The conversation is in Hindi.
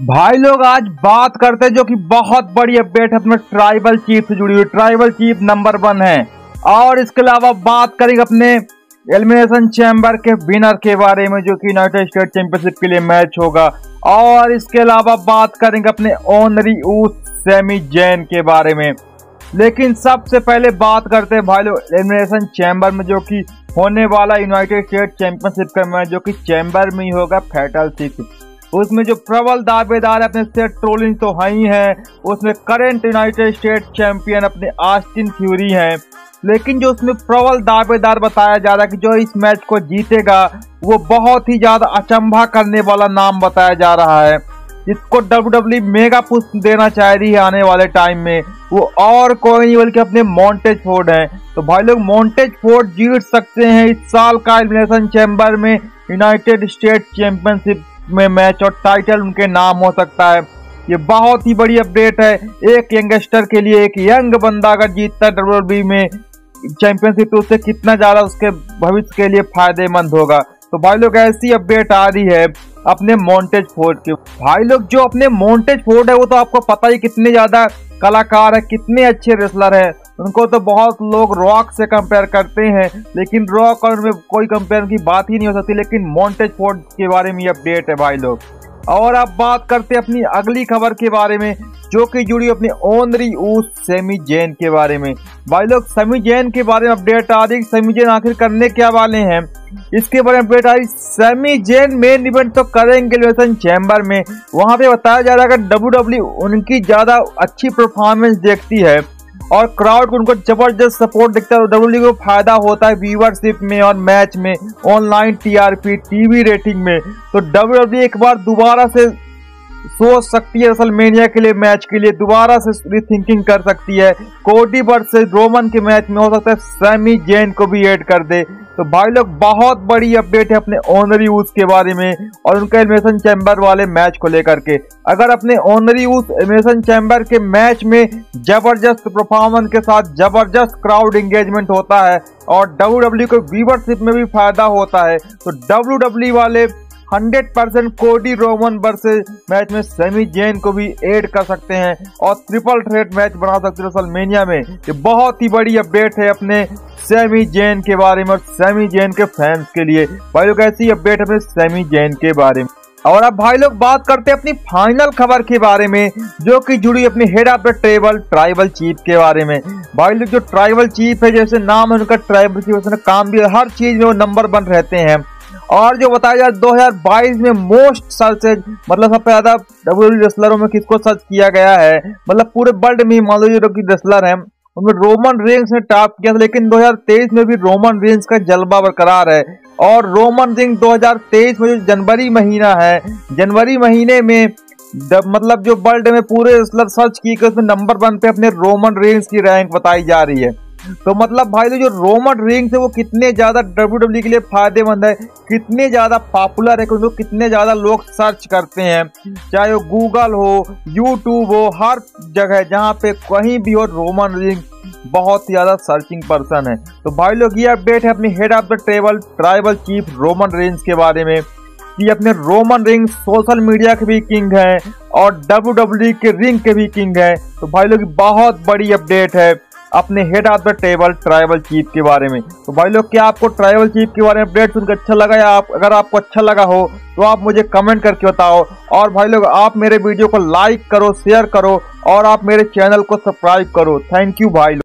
भाई लोग आज बात करते हैं जो कि बहुत बड़ी अपडेट है। अपने ट्राइबल चीफ से जुड़ी हुई। ट्राइबल चीफ नंबर वन है। और इसके अलावा बात करेंगे अपने एलिमिनेशन चैम्बर के विनर के बारे में, जो कि यूनाइटेड स्टेट चैंपियनशिप के लिए मैच होगा। और इसके अलावा बात करेंगे अपने ओनरी ऊस सेमी जैन के बारे में। लेकिन सबसे पहले बात करते हैं भाई लोग एलिमिनेशन चैम्बर में, जो कि होने वाला यूनाइटेड स्टेट चैंपियनशिप का मैच जो कि चैम्बर में ही होगा फैटल सिक्स उसमें जो प्रबल दावेदार अपने सेट ट्रोलिंग तो है ही है, उसमें करंट यूनाइटेड स्टेट चैंपियन अपने आस्टिन फ्यूरी हैं। लेकिन जो उसमें प्रबल दावेदार बताया जा रहा है कि जो इस मैच को जीतेगा, वो बहुत ही ज़्यादा अचंभा करने वाला नाम बताया जा रहा है। जिसको डब्ल्यू डब्ल्यू मेगा पुश देना चाह रही है आने वाले टाइम में, वो और कोई नहीं, बल्कि अपने मॉन्टेज फोर्ड है। तो भाई लोग मॉन्टेज फोर्ड जीत सकते हैं इस साल का एलिमिनेशन चैम्बर में यूनाइटेड स्टेट चैंपियनशिप में मैच और टाइटल उनके नाम हो सकता है। ये बहुत ही बड़ी अपडेट है। एक यंगस्टर के लिए एक यंग बंदा अगर जीतता है डब्ल्यू में चैंपियनशिप तो उससे कितना ज़्यादा उसके भविष्य के लिए फ़ायदेमंद होगा। तो भाई लोग, ऐसी अपडेट आ रही है अपने मोन्टेज फोर्ड के। भाई लोग, जो अपने मोन्टेज फोर्ड है, वो तो आपको पता ही कितने ज़्यादा कलाकार है, कितने अच्छे रेसलर है। उनको तो बहुत लोग रॉक से कंपेयर करते हैं, लेकिन रॉक और उनमें कोई कंपेयर की बात ही नहीं हो सकती, लेकिन मॉन्टेज फोर्ड के बारे में अपडेट है भाई लोग। और अब बात करते हैं अपनी अगली खबर के बारे में, जो कि जुड़ी अपनी ओनरी उस सेमी जैन के बारे में। भाई लोग, सेमी जैन के बारे में अपडेट आ रही सेमी जैन आखिर करने क्या वाले हैं? इसके बारे में अपडेट आ रही सेमी जैन मेन इवेंट तो करेंगे चैम्बर में। वहाँ पे बताया जा रहा है कि डब्ल्यू डब्ल्यू उनकी ज़्यादा अच्छी परफॉर्मेंस देखती है। और क्राउड को उनको ज़बरदस्त सपोर्ट दिखता है। डब्ल्यू को फ़ायदा होता है व्यूवरशिप में और मैच में ऑनलाइन टीआरपी टीवी रेटिंग में। तो डब्ल्यू एक बार दोबारा से सोच सकती है असल मेनिया के लिए मैच के लिए, दोबारा से रिथिंकिंग कर सकती है। कोडी से रोमन के मैच में हो सकता है सैमी जैन को भी ऐड कर दे। तो भाई लोग, बहुत बड़ी अपडेट है अपने ओनरी यूज़ के बारे में और उनका एलिमिनेशन चैम्बर वाले मैच को लेकर के। अगर अपने ओनरी यूज़ एलिमिनेशन चैम्बर के मैच में ज़बरदस्त परफॉर्मेंस के साथ ज़बरदस्त क्राउड एंगेजमेंट होता है और डब्ल्यू डब्ल्यू को व्यूवरशिप में भी फ़ायदा होता है तो डब्ल्यू डब्ल्यू वाले hundred percent Cody Roman versus match में सेमी जैन को भी ऐड कर सकते हैं और ट्रिपल थ्रेट मैच बना सकते हैं मेनिया में। ये बहुत ही बड़ी अपडेट है अपने सेमी जैन के बारे में और सेमी जैन के फैंस के लिए। भाई लोग, ऐसी अपडेट अपने सेमी जैन के बारे में। और अब भाई लोग, बात करते हैं अपनी फाइनल खबर के बारे में, जो कि जुड़ी अपनी Head of the Table tribal chief के बारे में। भाई लोग, जो ट्राइबल चीफ है, जैसे नाम है, उनका ट्राइबल चीफ उसने काम भी, हर चीज़ में वो नंबर वन रहते हैं। और जो बताया जाए 2022 में मोस्ट सर्चेज मतलब सबसे ज़्यादा डब्ल्यू रेसलरों में किसको सर्च किया गया है? मतलब पूरे वर्ल्ड में मान लो जो रेसलर है, उनमें रोमन रेंज ने टॉप किया था, लेकिन 2023 में भी रोमन रेंज का जलवा बरकरार है। और रोमन रिंग 2023 में जो जनवरी महीना है, जनवरी महीने में मतलब जो वर्ल्ड में पूरे रेसलर सर्च की उसमें नंबर वन पे अपने रोमन रेंज की रैंक बताई जा रही है। तो मतलब भाई जो रोमन रिंग्स है, वो कितने ज़्यादा डब्ल्यू डब्ल्यू के लिए फ़ायदेमंद है, कितने ज़्यादा पॉपुलर है कितने ज़्यादा लोग सर्च करते हैं। चाहे वो गूगल हो यूट्यूब हो, हर जगह जहाँ पे कहीं भी हो रोमन रिंग बहुत ही ज़्यादा सर्चिंग पर्सन है। तो भाई लोग, ये अपडेट है अपनी Head of the Table tribal chief Roman Reigns के बारे में। कि अपने रोमन रिंग सोशल मीडिया के भी किंग हैं, और डब्ल्यू डब्ल्यू के रिंग के भी किंग हैं। तो भाई लोग बहुत बड़ी अपडेट है। अपने Head of the Table tribal chief के बारे में। तो भाई लोग, क्या आपको ट्राइबल चीफ के बारे में अपडेट सुनकर अच्छा लगा या आप अगर आपको अच्छा लगा हो तो आप मुझे कमेंट करके बताओ। और भाई लोग, आप मेरे वीडियो को लाइक करो शेयर करो और आप मेरे चैनल को सब्सक्राइब करो। थैंक यू भाई